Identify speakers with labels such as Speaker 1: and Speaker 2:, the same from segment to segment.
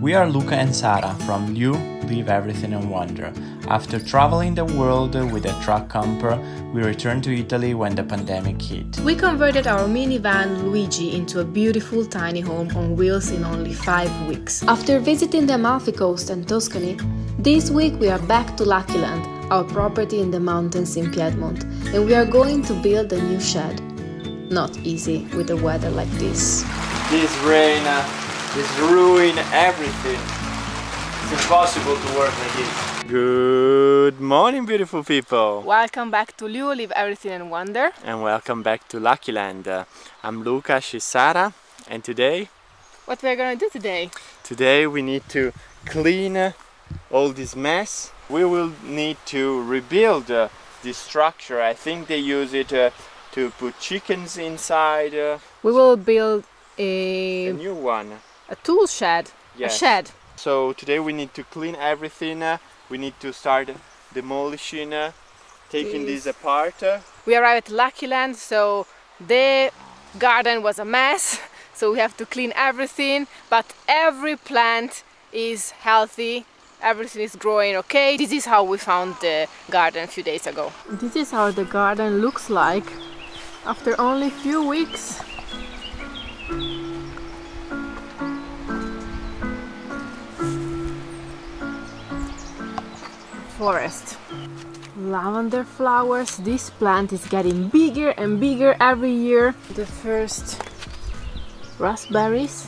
Speaker 1: We are Luca and Sara from LeAw Leave Everything and Wander. After traveling the world with a truck camper, we returned to Italy when the pandemic hit.
Speaker 2: We converted our minivan Luigi into a beautiful tiny home on wheels in only five weeks. After visiting the Amalfi Coast and Tuscany, this week we are back to Luckyland, our property in the mountains in Piedmont, and we are going to build a new shed. Not easy with the weather like this.
Speaker 1: This rain uh, is ruining everything. It's impossible to work like this. Good morning, beautiful people,
Speaker 2: Welcome back to LeAw Live Everything and Wander.
Speaker 1: and welcome back to Luckyland. Uh, I'm Luca, she's Sara, and today,
Speaker 2: What we're gonna do today?
Speaker 1: today we need to clean uh, all this mess. We will need to rebuild uh, this structure. I think they use it uh, to put chickens inside. Uh,
Speaker 2: We will build a,
Speaker 1: a new one.
Speaker 2: A tool shed.
Speaker 1: Yes.
Speaker 2: A shed.
Speaker 1: So today we need to clean everything. uh, we need to start demolishing, uh, taking this apart. uh,
Speaker 2: We arrived at Luckyland, so the garden was a mess. So we have to clean everything, but every plant is healthy. Everything is growing okay. This is how we found the garden a few days ago. This is how the garden looks like after only few weeks. Forest lavender flowers. This plant is getting bigger and bigger every year. The first raspberries.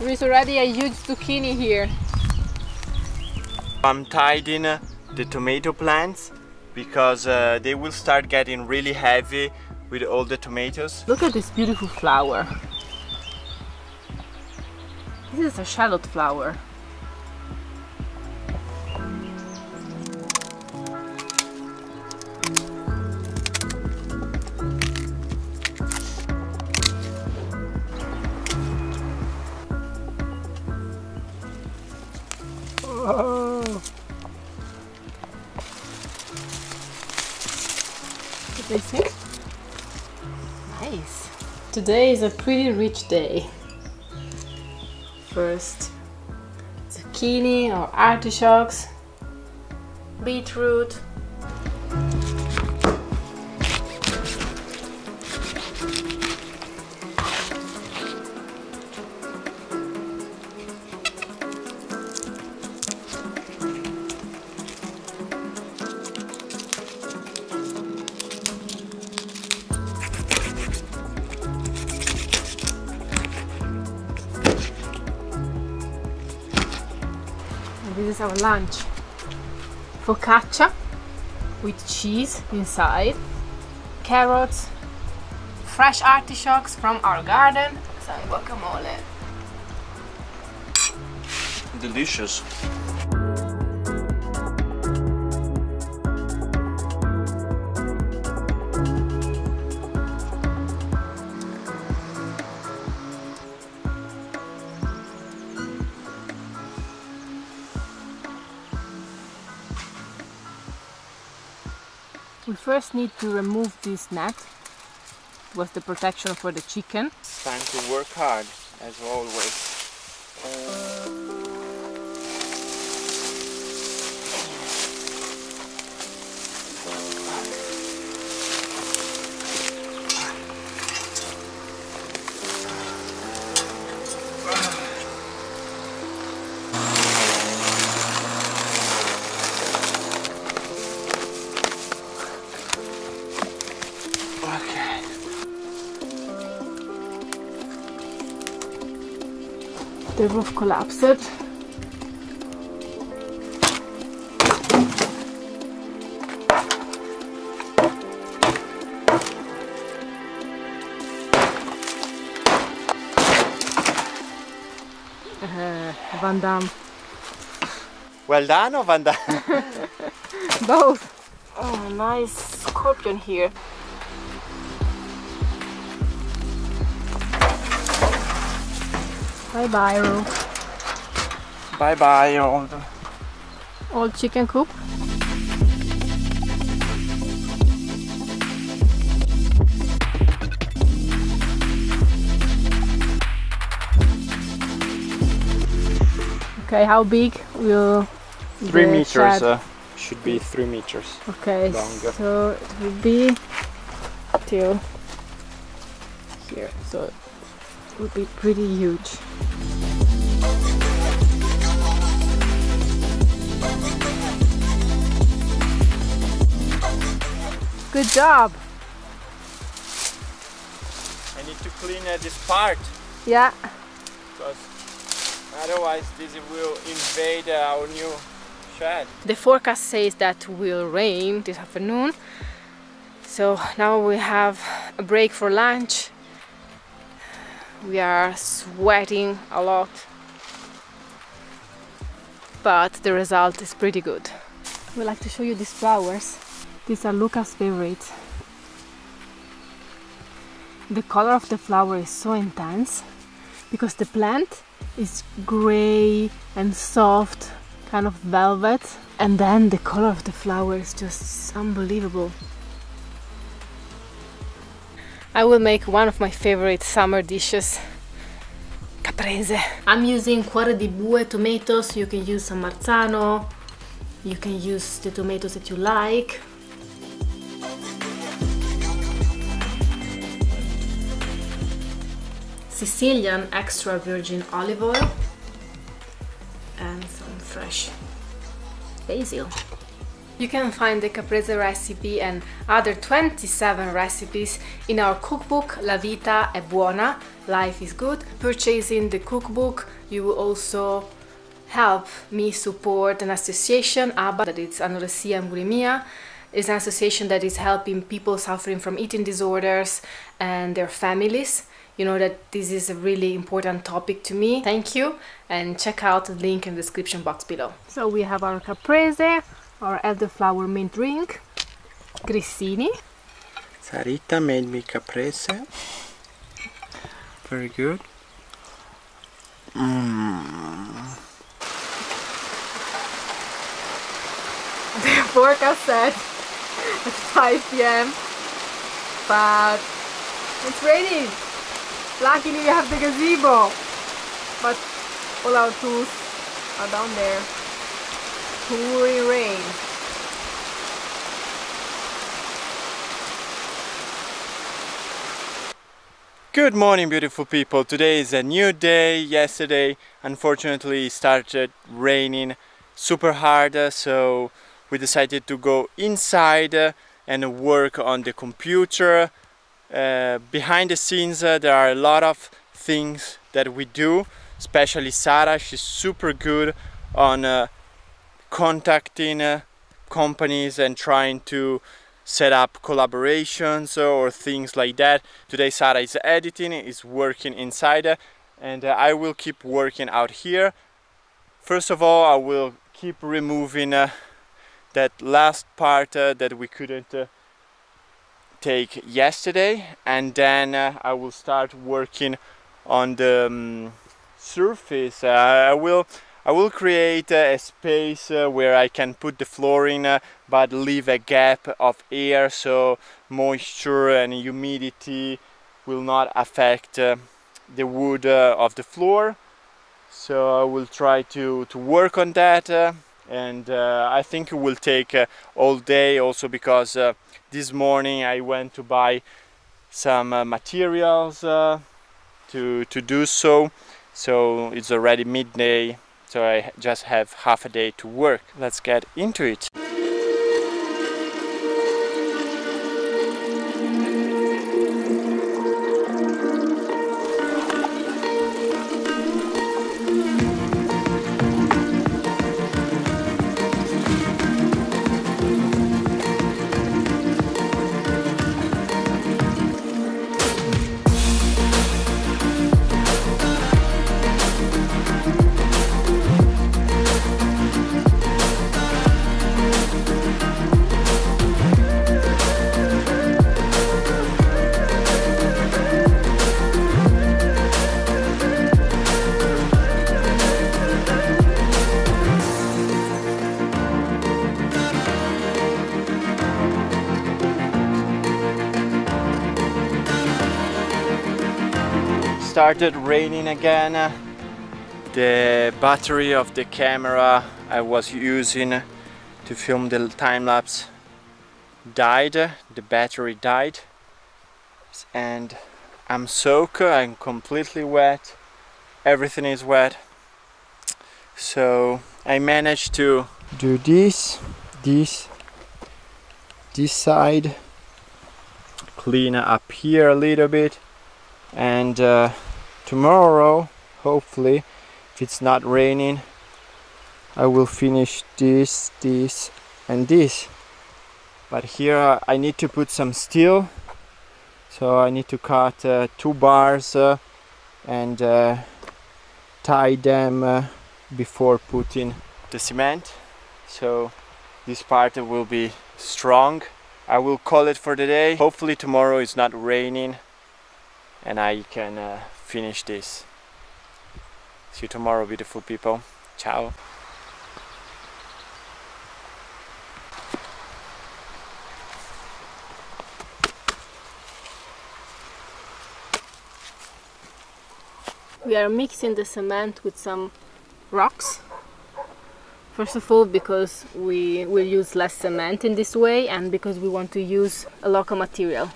Speaker 2: There is already a huge zucchini here.
Speaker 1: I'm tidying uh, the tomato plants because uh, they will start getting really heavy with all the tomatoes.
Speaker 2: Look at this beautiful flower. This is a shallot flower. Today is a pretty rich day. First, zucchini or artichokes, beetroot. Lunch. Focaccia with cheese inside, carrots, fresh artichokes from our garden, some guacamole.
Speaker 1: Delicious.
Speaker 2: First need to remove this net. Was the protection for the chicken.
Speaker 1: It's time to work hard, as always.
Speaker 2: The roof collapsed. Uh, Van Damme.
Speaker 1: Well done, or Van Damme?
Speaker 2: Both. Oh, nice scorpion here. Bye bye, Ru.
Speaker 1: bye bye, old.
Speaker 2: Old chicken coop. Okay, how big will
Speaker 1: Three
Speaker 2: the
Speaker 1: meters uh, should be three meters.
Speaker 2: Okay,
Speaker 1: longer.
Speaker 2: so it will be till here. So it will be pretty huge. Good job.
Speaker 1: I need to clean uh, this part
Speaker 2: Yeah.
Speaker 1: because otherwise this will invade uh, our new shed.
Speaker 2: The forecast says that will rain this afternoon. So now we have a break for lunch. We are sweating a lot. But the result is pretty good. We like to show you these flowers. These are Luca's favorites. The color of the flower is so intense because the plant is gray and soft kind of velvet and then the color of the flower is just unbelievable I will make one of my favorite summer dishes. Caprese. I'm using cuore di bue tomatoes. You can use San Marzano. You can use the tomatoes that you like. Sicilian extra virgin olive oil and some fresh basil. You can find the caprese recipe and other 27 recipes in our cookbook La Vita è Buona, Life is Good. Purchasing the cookbook, you will also help me support an association, ABBA, that is anorexia and bulimia. It's an association that is helping people suffering from eating disorders and their families. You know that this is a really important topic to me. Thank you and check out the link in the description box below. So we have our caprese, our elderflower mint drink, grissini,
Speaker 1: Sarita made me caprese. Very good. Mm.
Speaker 2: the forecast said at 5 p.m. But it's raining. Luckily we have the gazebo. But all our tools are down there. Pouring rain.
Speaker 1: Good morning, beautiful people. Today is a new day. Yesterday, unfortunately, started raining super hard, so we decided to go inside and work on the computer. Uh, behind the scenes, uh, there are a lot of things that we do, especially Sara, She's super good on uh, contacting uh, companies and trying to set up collaborations or things like that. Today Sara is editing, is working inside uh, and uh, I will keep working out here. First of all, I will keep removing uh, that last part uh, that we couldn't uh, take yesterday and then uh, I will start working on the um, surface. Uh, I will I will create a space uh, where I can put the flooring uh, but leave a gap of air so moisture and humidity will not affect uh, the wood of the floor. So I will try to, to work on that and uh, I think it will take uh, all day also because uh, this morning I went to buy some materials to, to do so. So it's already midday so I just have half a day to work. Let's get into it. Started raining again. The battery of the camera I was using to film the time lapse died. The battery died. And I'm soaked. I'm completely wet. Everything is wet. So I managed to do this this this side. Clean up here a little bit. And uh, tomorrow hopefully if it's not raining I will finish this this and this. But here I need to put some steel. So I need to cut uh, two bars uh, and uh, tie them uh, before putting the cement. So this part will be strong. I will call it for the day. Hopefully tomorrow it's not raining and I can uh, finish this see you tomorrow beautiful people ciao
Speaker 2: We are mixing the cement with some rocks. First of all, because we will use less cement in this way and because we want to use a local material.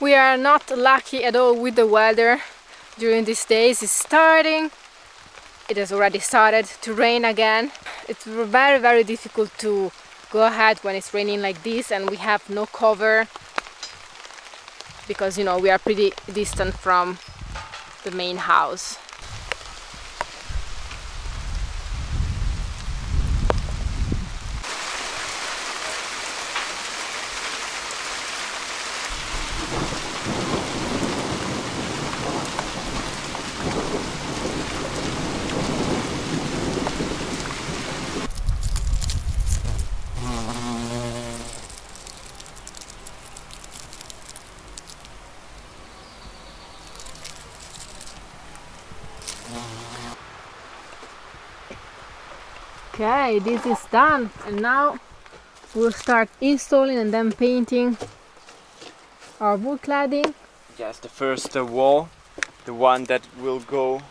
Speaker 2: We are not lucky at all with the weather during these days. It's starting, it has already started to rain again. It's very, very difficult to go ahead when it's raining like this and we have no cover because you know we are pretty distant from the main house. Okay, this is done and now we'll start installing and then painting our wood cladding.
Speaker 1: yes the first uh, wall the one that will go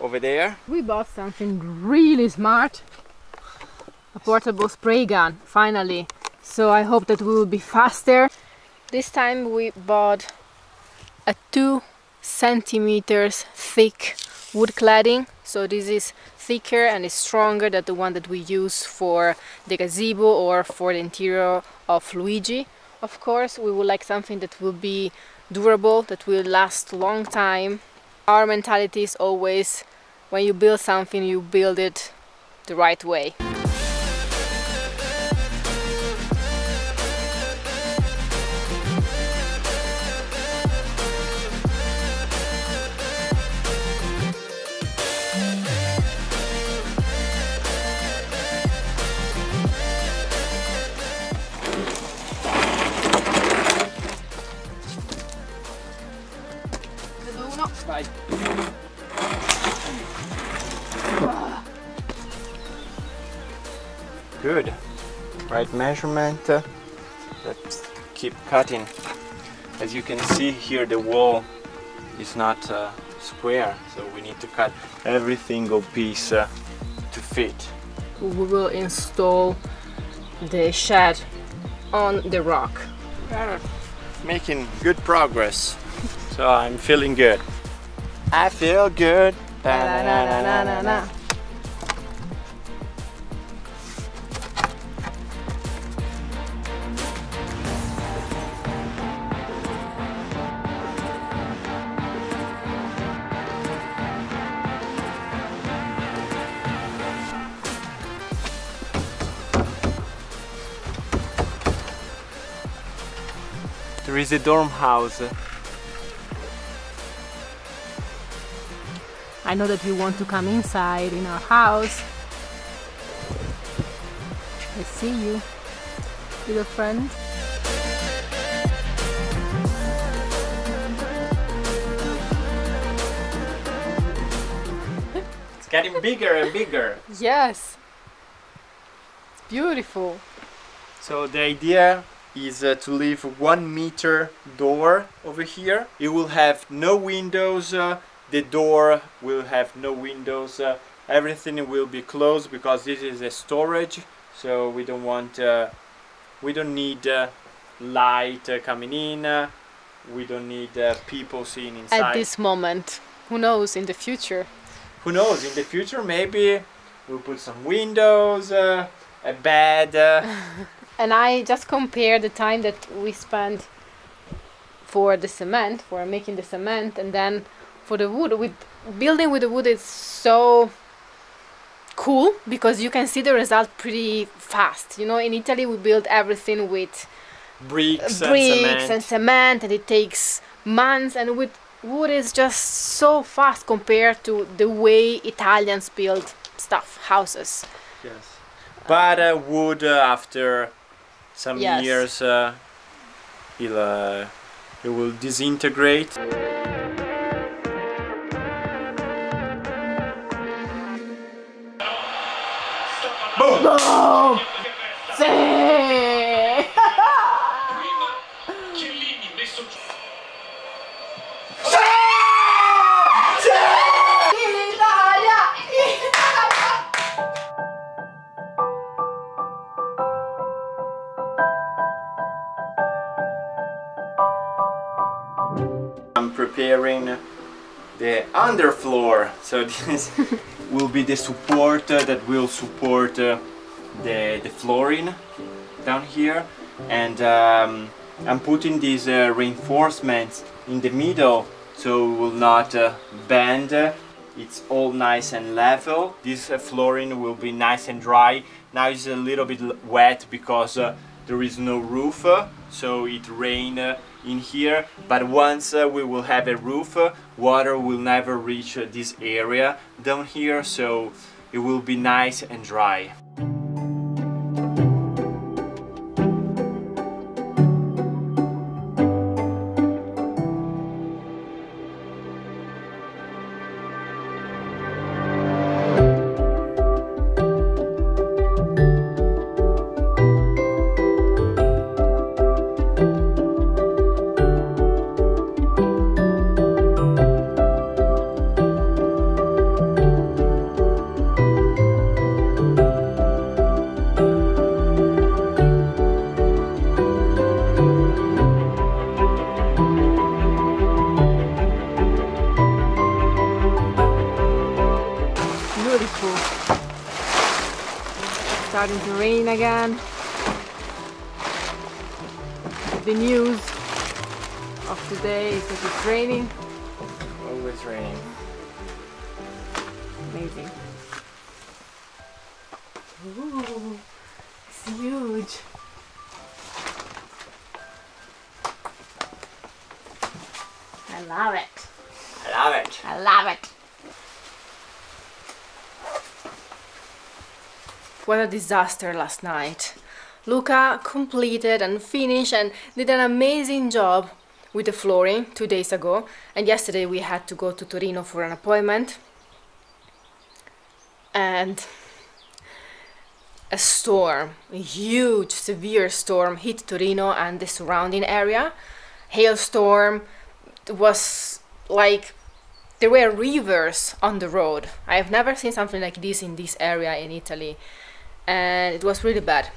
Speaker 1: over there
Speaker 2: We bought something really smart. A portable spray gun, finally. So I hope that we will be faster. This time we bought a two centimeters thick wood cladding. So this is thicker and is stronger than the one that we use for the gazebo or for the interior of Luigi. Of course, we would like something that will be durable, that will last long time. Our mentality is always when you build something, you build it the right way.
Speaker 1: Right measurement uh, let's keep cutting. As you can see here the wall is not uh, square so we need to cut every single piece uh, to fit.
Speaker 2: We will install the shed on the rock.
Speaker 1: We're making good progress. So I'm feeling good. I feel good. There is a dorm house
Speaker 2: I know that you want to come inside in our house. I see you, little friend.
Speaker 1: it's getting bigger and bigger
Speaker 2: Yes, it's beautiful.
Speaker 1: So the idea is uh, to leave one meter door over here. It will have no windows, uh, the door will have no windows uh, everything will be closed because this is a storage so we don't want uh, we don't need uh, light uh, coming in uh, we don't need uh, people seeing inside
Speaker 2: At this moment, who knows in the future?
Speaker 1: who knows in the future maybe we'll put some windows uh, a bed uh,
Speaker 2: And I just compare the time that we spent for the cement, for making the cement, and then for the wood. With building with the wood is so cool because you can see the result pretty fast. You know, in Italy we build everything with
Speaker 1: bricks,
Speaker 2: bricks
Speaker 1: and cement
Speaker 2: and cement, and it takes months. And with wood is just so fast compared to the way Italians build stuff, houses.
Speaker 1: Yes. But uh, wood uh, after some
Speaker 2: Yes.
Speaker 1: years uh, it'll, uh, it will disintegrate.
Speaker 2: Sì!
Speaker 1: Preparing the underfloor. So this will be the support uh, that will support uh, the, the flooring down here. And um, I'm putting these uh, reinforcements in the middle so it will not uh, bend. It's all nice and level. This uh, flooring will be nice and dry. Now it's a little bit wet because uh, there is no roof, so it rained in here. But once uh, we will have a roof, uh, water will never reach uh, this area down here, so it will be nice and dry.
Speaker 2: Beautiful. Starting to rain again. The news of today is that it's raining.
Speaker 1: Always raining.
Speaker 2: Amazing. Ooh, it's huge. I love it.
Speaker 1: I love it.
Speaker 2: I love it. What a disaster last night. Luca completed and finished and did an amazing job with the flooring two days ago. And yesterday we had to go to Torino for an appointment. And a storm, a huge, severe storm hit Torino and the surrounding area. Hailstorm was like there were rivers on the road. I have never seen something like this in this area in Italy, and it was really bad.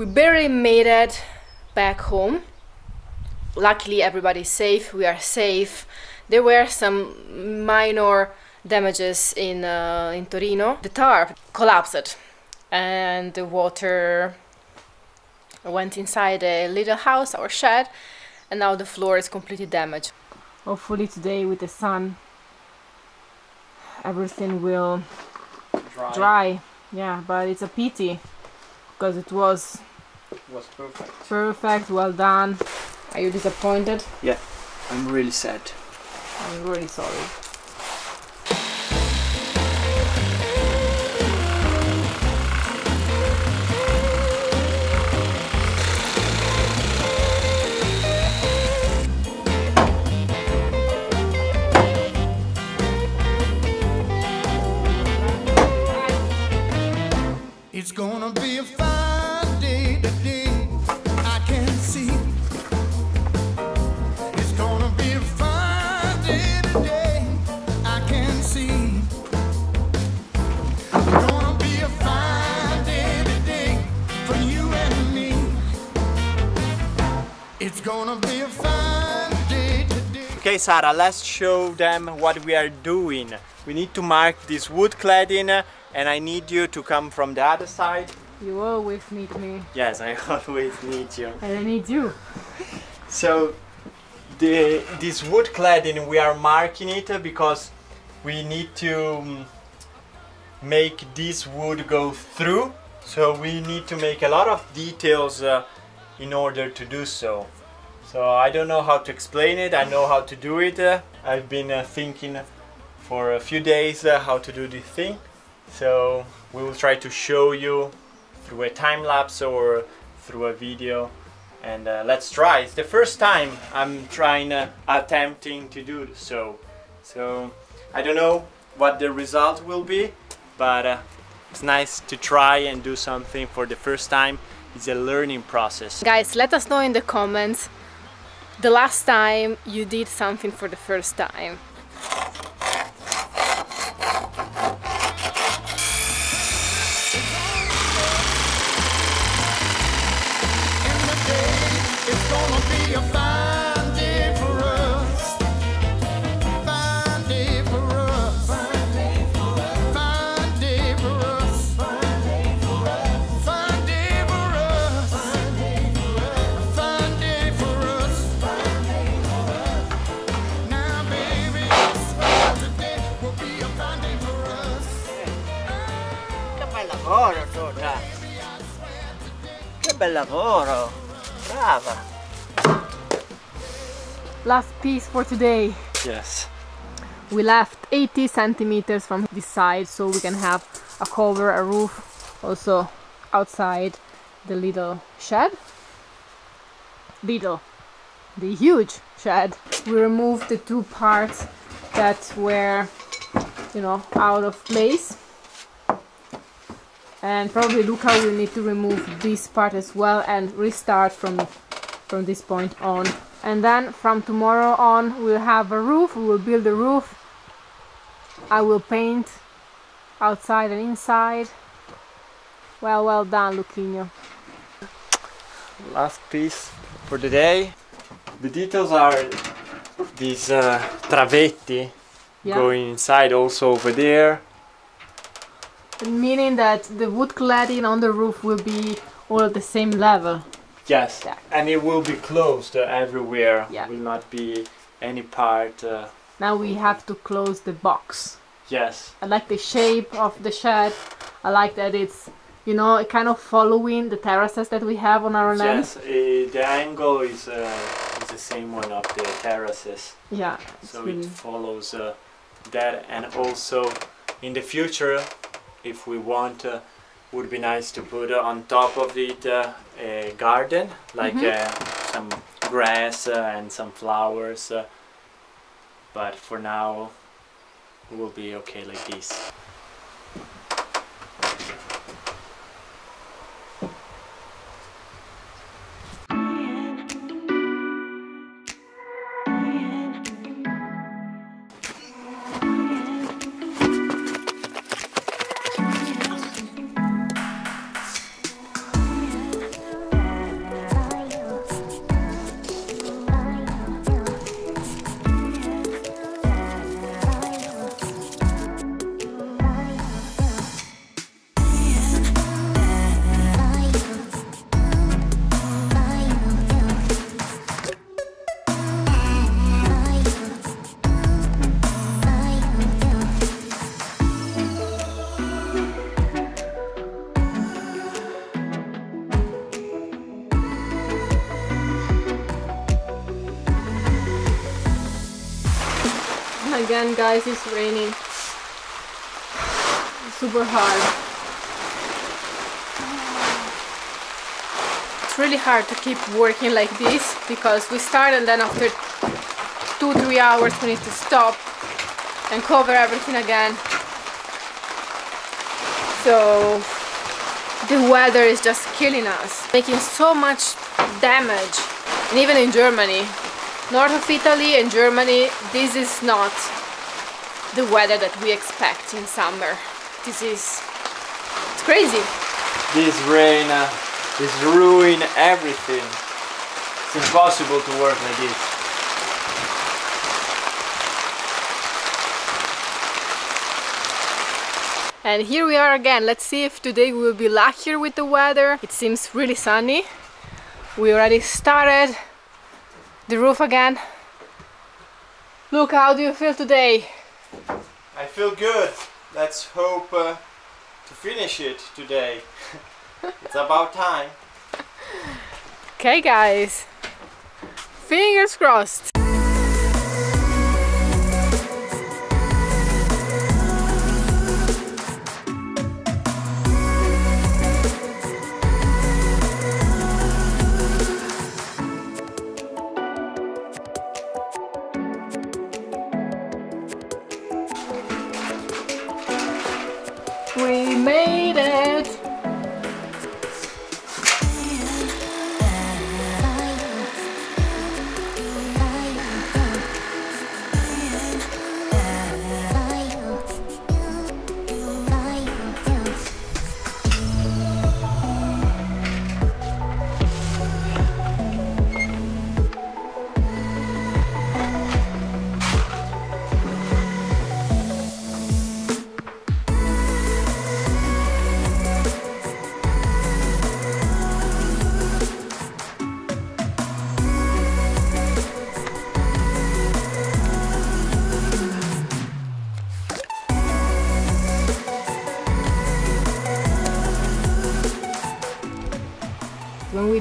Speaker 2: We barely made it back home. Luckily, everybody's safe. We are safe. There were some minor damages in uh, in Torino. The tarp collapsed, and the water went inside a little house, our shed, and now the floor is completely damaged. Hopefully today, with the sun, everything will
Speaker 1: Dry.
Speaker 2: dry. Yeah, but it's a pity because it was
Speaker 1: was perfect.
Speaker 2: perfect. Well done. Are you disappointed?
Speaker 1: Yeah, I'm really sad.
Speaker 2: I'm really sorry.
Speaker 1: Sara, let's show them what we are doing. We need to mark this wood cladding, and I need you to come from the other side.
Speaker 2: You always need me,
Speaker 1: Yes, I always need you.
Speaker 2: and I need you.
Speaker 1: So, the this wood cladding we are marking it because we need to um, make this wood go through. So we need to make a lot of details uh, in order to do so. So I don't know how to explain it. I know how to do it. Uh, I've been uh, thinking for a few days uh, how to do this thing. So we will try to show you through a time lapse or through a video. And uh, let's try. It's the first time I'm trying, uh, attempting to do so. So I don't know what the result will be, but uh, it's nice to try and do something for the first time. It's a learning process.
Speaker 2: Guys, let us know in the comments the last time you did something for the first time.
Speaker 3: It's gonna be a
Speaker 4: bel lavoro! Brava!
Speaker 2: Last piece for today.
Speaker 1: Yes.
Speaker 2: We left 80 centimeters from this side so we can have a cover, a roof, also outside the little shed. Little, the huge shed. We removed the two parts that were, you know, out of place. And probably Luca will need to remove this part as well and restart from from this point on. And then from tomorrow on we'll have a roof, we will build a roof. I will paint outside and inside. Well, well done, Luquinho.
Speaker 1: Last piece for the day. The details are these uh, travetti
Speaker 2: Yeah.
Speaker 1: going inside also over there.
Speaker 2: Meaning that the wood cladding on the roof will be all at the same level.
Speaker 1: Yes,
Speaker 2: Yeah.
Speaker 1: and it will be closed uh, everywhere.
Speaker 2: Yeah.
Speaker 1: Will not be any part. Uh,
Speaker 2: Now we have to close the box.
Speaker 1: yes,
Speaker 2: I like the shape of the shed. I like that it's, you know, kind of following the terraces that we have on our land.
Speaker 1: yes. Uh, the angle is uh, is the same one of the terraces,
Speaker 2: Yeah.
Speaker 1: so
Speaker 2: really-
Speaker 1: it follows uh, that. And also, in the future, if we want, uh, would be nice to put uh, on top of it uh, a garden, like
Speaker 2: Mhm.
Speaker 1: uh, some grass uh, and some flowers. Uh, but for now, we'll be okay like this.
Speaker 2: Guys it's raining super hard. It's really hard to keep working like this because we start and then after two three hours we need to stop and cover everything again. So the weather is just killing us making so much damage. And even in Germany north of Italy and Germany this is not the weather that we expect in summer this is it's crazy
Speaker 1: This rain uh, is ruining everything. It's impossible to work like this.
Speaker 2: And here we are again. Let's see if today we will be luckier with the weather. It seems really sunny. We already started the roof again. Look, how do you feel today?
Speaker 1: I feel good. Let's hope uh, to finish it today. it's about time.
Speaker 2: Okay, guys. Fingers crossed. We made it!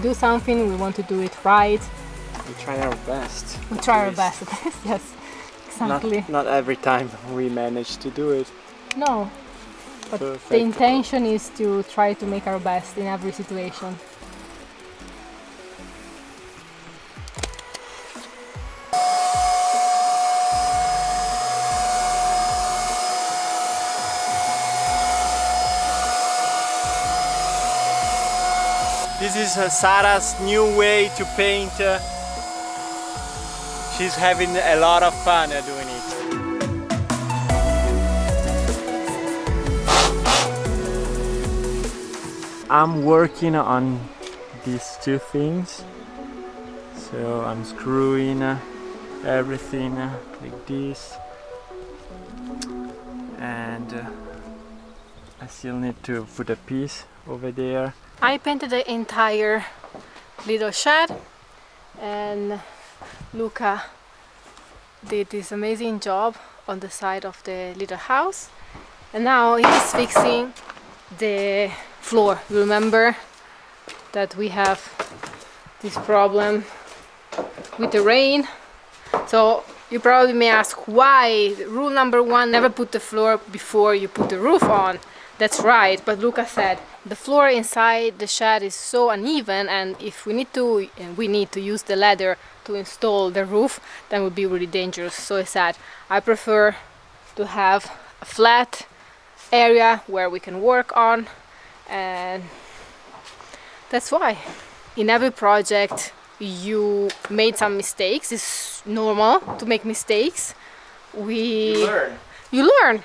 Speaker 2: Do something, we want to do it right.
Speaker 1: We try our best.
Speaker 2: We try our best. Yes, exactly.
Speaker 1: Not, not every time we manage to do it.
Speaker 2: No, but the intention is to try to make our best in every situation.
Speaker 1: Is Sara's new way to paint. uh, she's having a lot of fun uh, doing it. I'm working on these two things. So I'm screwing uh, everything like this. And I still need to put a piece over there.
Speaker 2: I painted the entire little shed and Luca did this amazing job on the side of the little house. And now he's fixing the floor. Remember that we have this problem with the rain? So you probably may ask why? Rule number one never put the floor before you put the roof on that's right but Luca said the floor inside the shed is so uneven and if we need to and we need to use the ladder to install the roof then would be really dangerous. So I said I prefer to have a flat area where we can work on and that's why. In every project you made some mistakes. It's normal to make mistakes. We
Speaker 1: learn.
Speaker 2: you learn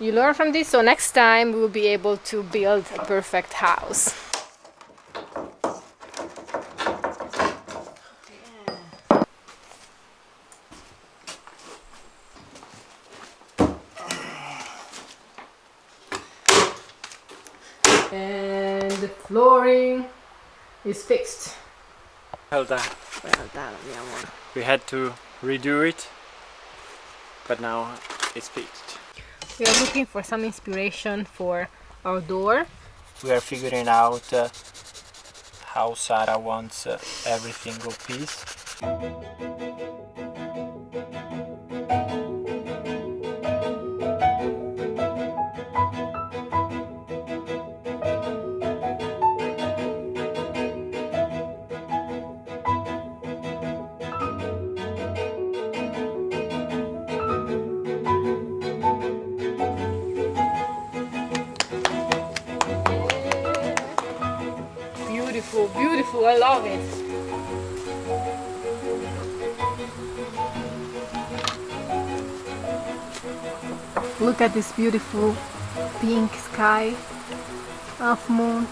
Speaker 2: you learn from this so next time we will be able to build a perfect house and the flooring is fixed
Speaker 1: Well done.
Speaker 2: well done mi amor
Speaker 1: We had to redo it, but now it's fixed.
Speaker 2: We are looking for some inspiration for our door
Speaker 1: We are figuring out uh, how Sara wants uh, every single piece.
Speaker 2: Look at this beautiful pink sky, half moon,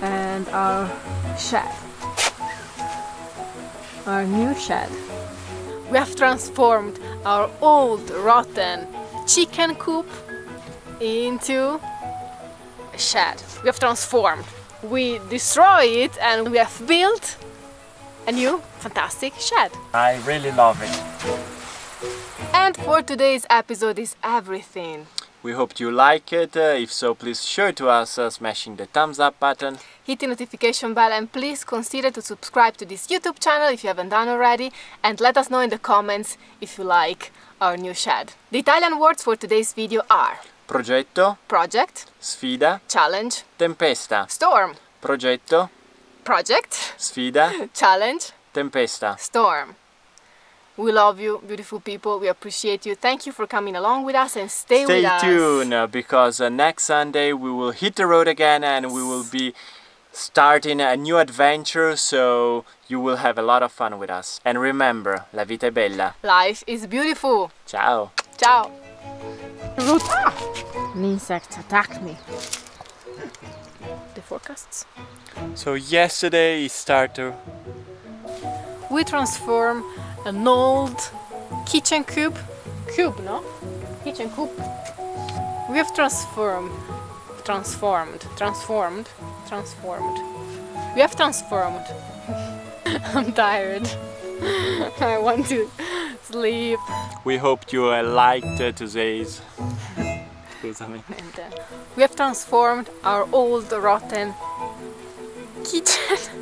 Speaker 2: and our shed. Our new shed. We have transformed our old rotten chicken coop into a shed. We have transformed. We destroy it and we have built a new fantastic shed.
Speaker 1: I really love it.
Speaker 2: And for today's episode is everything.
Speaker 1: We hope you like it. Uh, if so, please show it to us uh, smashing the thumbs up button.
Speaker 2: Hit the notification bell and please consider to subscribe to this YouTube channel if you haven't done already and let us know in the comments if you like our new shed. The Italian words for today's video are
Speaker 1: Progetto,
Speaker 2: project,
Speaker 1: sfida,
Speaker 2: challenge,
Speaker 1: tempesta.
Speaker 2: storm,
Speaker 1: Progetto,
Speaker 2: project,
Speaker 1: sfida,
Speaker 2: challenge,
Speaker 1: tempesta.
Speaker 2: storm. We love you, beautiful people. We appreciate you. Thank you for coming along with us and stay,
Speaker 1: Stay
Speaker 2: with us.
Speaker 1: tuned uh, because uh, next Sunday we will hit the road again and we will be starting a new adventure so you will have a lot of fun with us. And remember, la vita è bella.
Speaker 2: Life is beautiful.
Speaker 1: Ciao.
Speaker 2: Ciao. Ah! An insect attacked me. The forecasts.
Speaker 1: So yesterday it started
Speaker 2: We transform an old kitchen cube. Cube, no? Kitchen cube. We have transformed, transformed, transformed, transformed. We have transformed. I'm tired. I want to sleep.
Speaker 1: We hope you uh, liked today's.
Speaker 2: And uh, we have transformed our old rotten kitchen